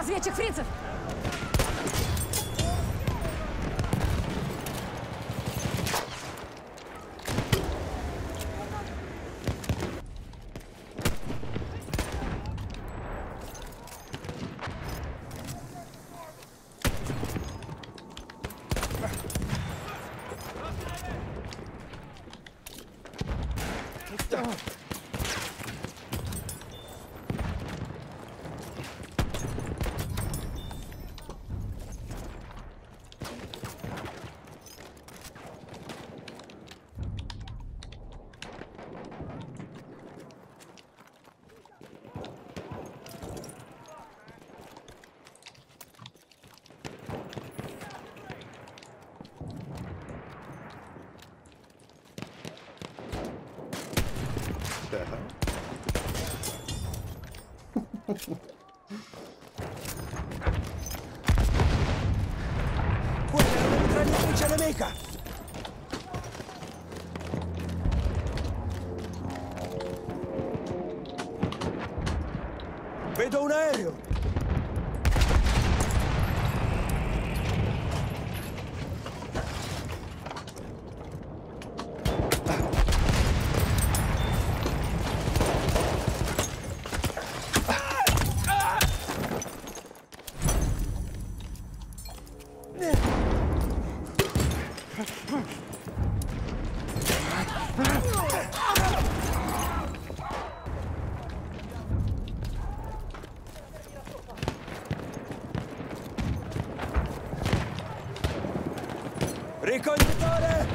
Контрразведчик фрицев! Terra. Quella è una mitragliatrice nemica! Vedo un aereo! Ricognitore!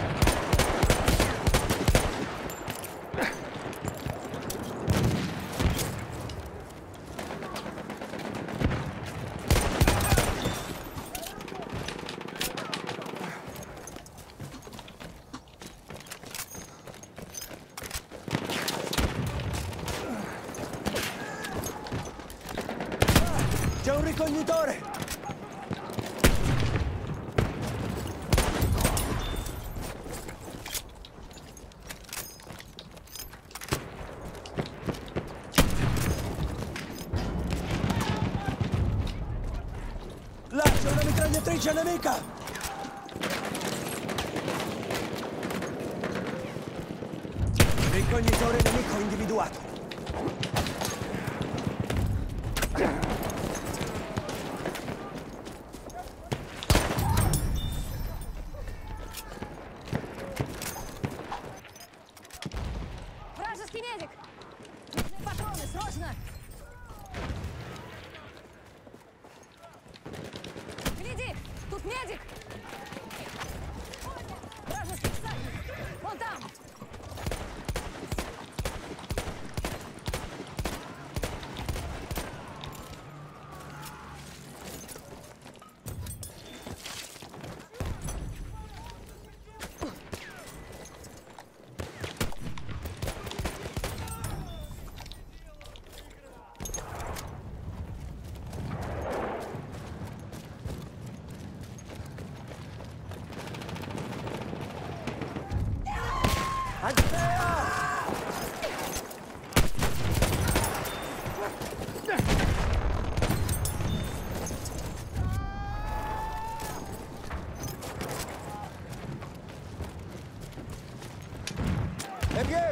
C'è un ricognitore! C'è una mitragliatrice nemica! Ricognitore nemico individuato. down.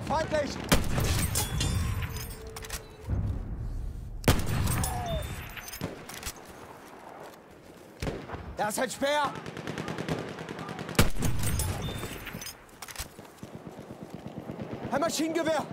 Feindlich! Da ist ein Speer! Ein Maschinengewehr!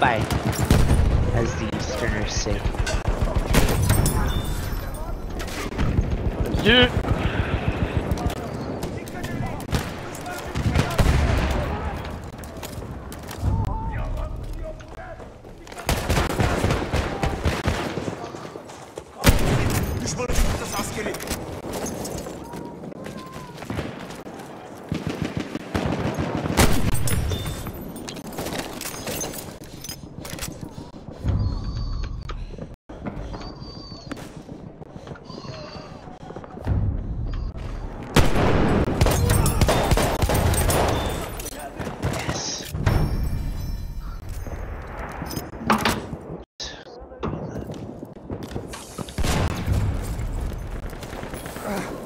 Bye. As the Easterners say. Yeah. Uh.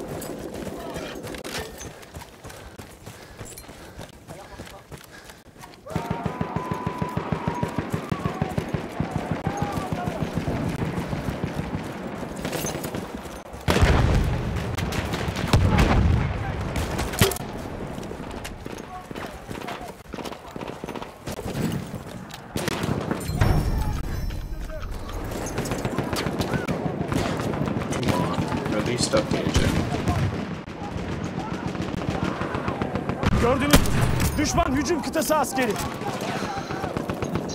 Hücum kıtası askeri.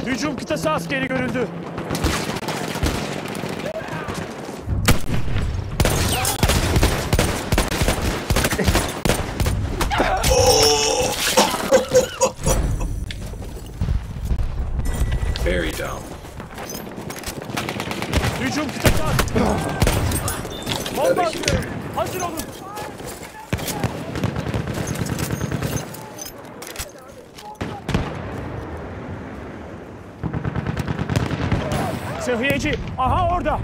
Hücum kıtası askeri görüldü. Very dumb. Hücum kıtası askeri. Bomba. Hazır olun. Sıhhiyeci. Aha orada.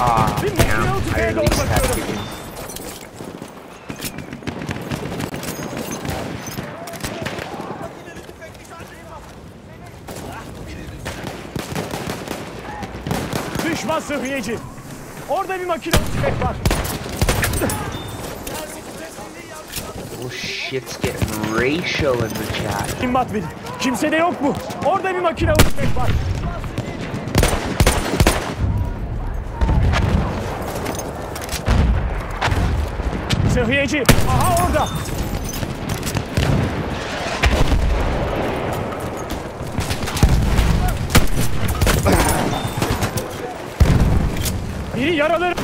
Ah, Bir I tüfeğe doğru bakıyorum. Düşman sıhhiyeci. Orada bir makinalı tüfek var. Oh, shit's getting racial in the chat. İmmat verin. Kimse de yok mu? Orada bir makinalı tüfek var. Sıhhiyeci. Aha orada. Biri yaralı.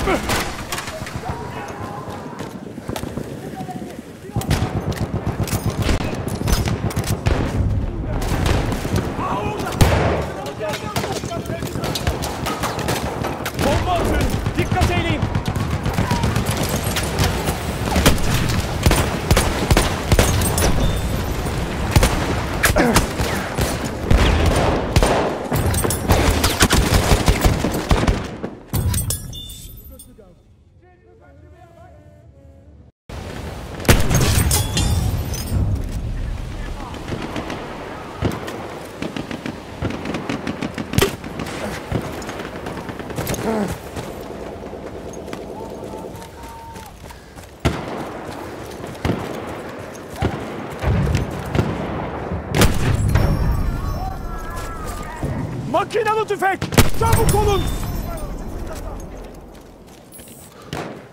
Makinalı tüfek! Çabuk olun!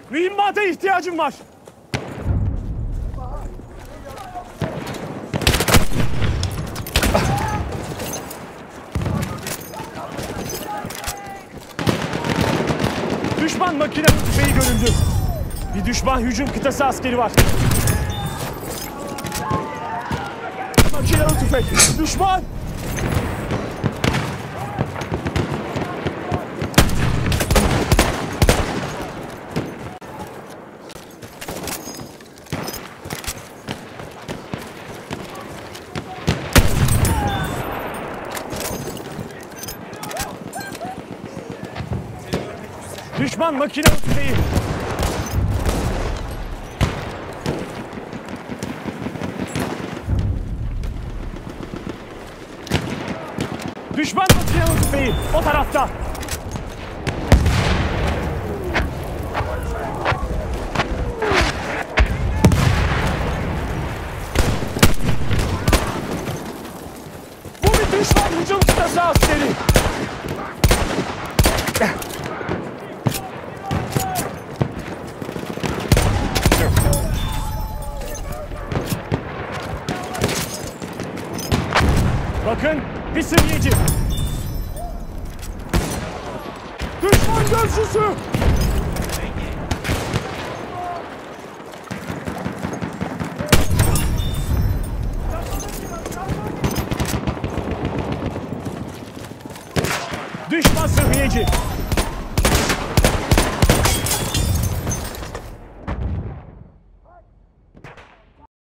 Mühimmata ihtiyacım var. Düşman makinalı tüfeği görüldü. Bir düşman hücum kıtası askeri var. Makinalı tüfek! Düşman! Düşman makinalı tüfeği. Düşman makinalı tüfeği o tarafta. Bu bir düşman hücum kıtası askeri. Bakın bir seviyeci. Düşman gözcüsü.